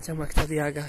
चमकता दिया गया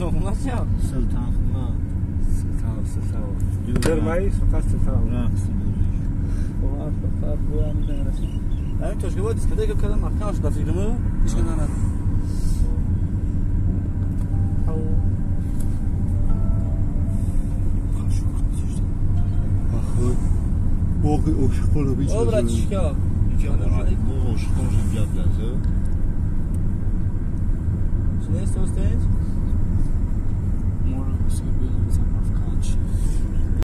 დოგმაჩავ სულთანხმა სულთანხმა გერმაი სულთანხმა რა ხარ ბუამიდან რა აი თოშგება დისკოტეკა გადამ ახნავს დაფიგმო ისგანანად აუ ოგი ოშხოლო ბიჭო. ობრაჩკა. იჯანა აი ოშხოლო ბიჭო. ზე. ზე სოსტენს?